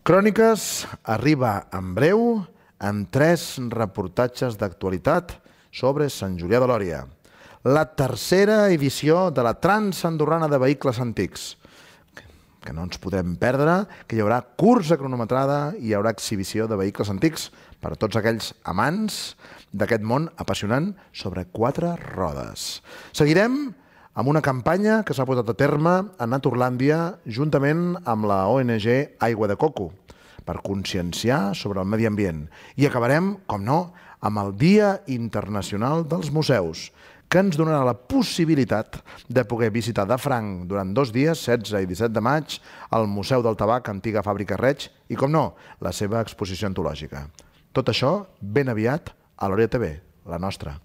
Cròniques arriba en breu amb tres reportatges d'actualitat sobre Sant Julià de Lòria. La tercera edició de la Transandorrana de Vehicles Antics, que no ens podem perdre, que hi haurà cursa cronometrada i hi haurà exhibició de vehicles antics per a tots aquells amants d'aquest món apassionant sobre quatre rodes. Seguirem amb una campanya que s'ha posat a terme a Naturlàndia juntament amb la ONG Aigua de Coco per conscienciar sobre el medi ambient. I acabarem, com no, amb el Dia Internacional dels Museus, que ens donarà la possibilitat de poder visitar de franc durant dos dies, 16 i 17 de maig, el Museu del Tabac, antiga fàbrica Reig, i, com no, la seva exposició antològica. Tot això ben aviat a l'Hora TV, la nostra.